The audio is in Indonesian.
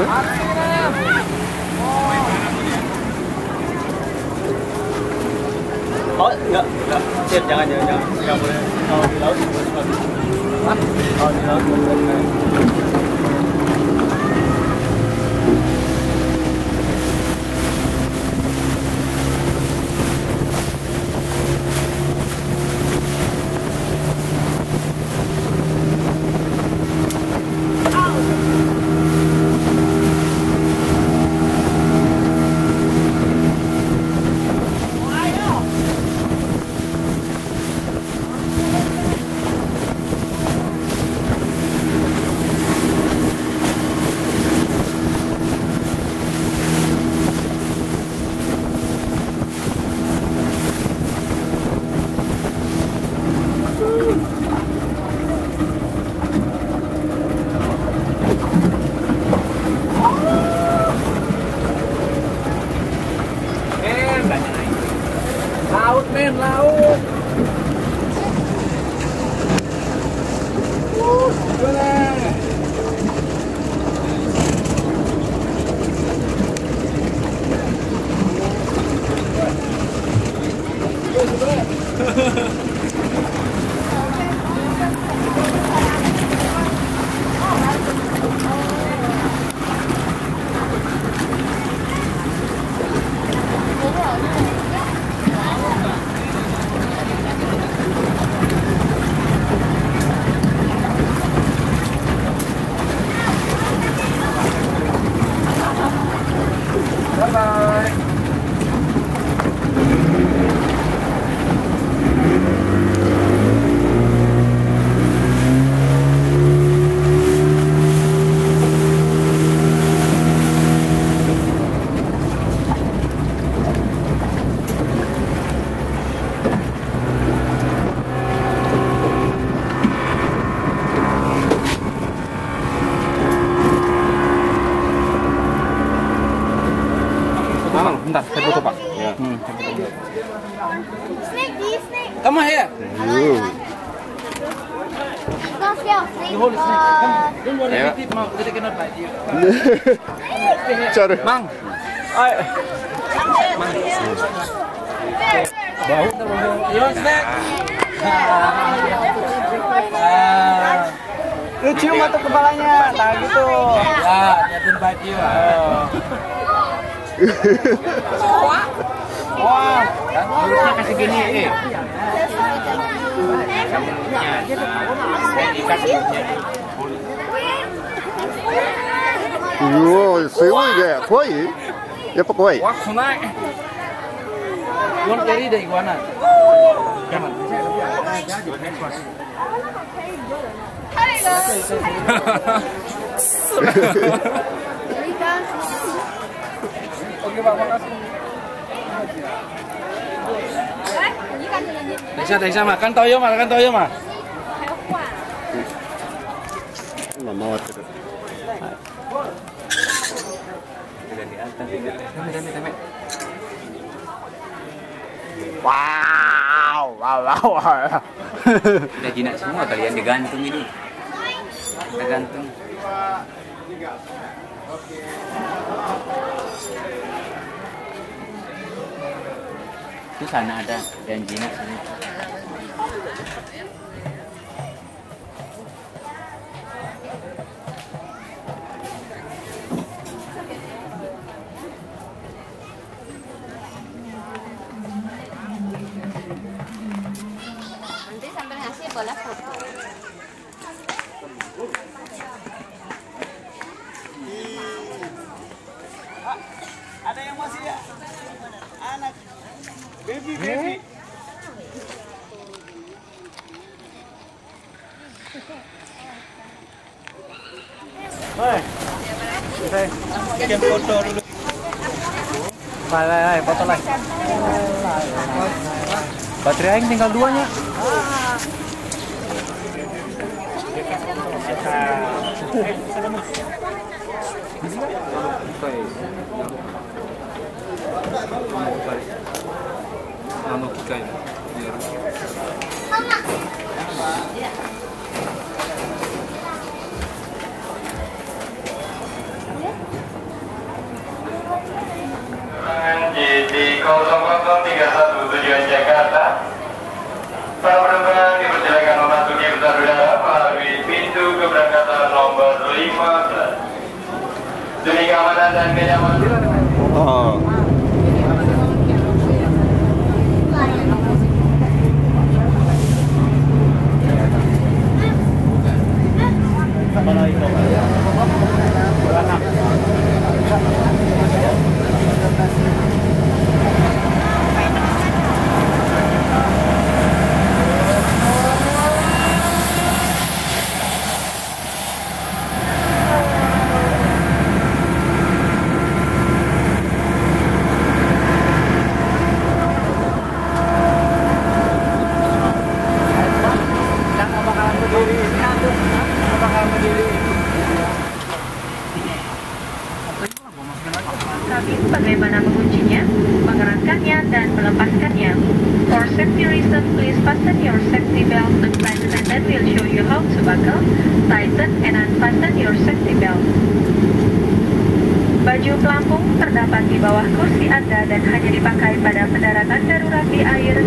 chứ Thôi, ngậm, ngậm, chết chẳng ai nhớ nhớ, ngậm lên, thôi đi lớn, thôi đi lớn, thôi đi lớn, bentar, saya foto pak. Ya. Hmm, saya foto? Come on here. Snake. Snake. Come. Don't worry, Yeah. yeah. cannot bite you. Mang, Ay, bau. You want snack? Lu cium atau kepalanya? Nah gitu. ya, dia bite you. Wah, wah, kita kasih gini ini. Yo, sewa je, koi, ya pak koi. Wah, kunai. Yon kiri deh iguana. Jangan. Desa, desa makan toyo, makan toyo Wow, wow, wow. Udah jinak semua kalian digantung ini. Tergantung. Itu sana ada yang jinak sini. Nanti sambil ngasih boleh foto. ada yang masih ya? Anak. Baby, baby. Foto dulu. Hai, hai, hai, foto lagi. Baterai aing tinggal あの機械でやる。di 0031 ya. iya. tujuan Jakarta. Para penerbangan dipersilakan memasuki besar udara melalui pintu keberangkatan nomor 15. Demi keamanan dan kenyamanan. Safety reason, please fasten your safety belt. The flight attendant will show you how to buckle, tighten, and unfasten your safety belt. Baju pelampung terdapat di bawah kursi Anda dan hanya dipakai pada pendaratan darurat di air.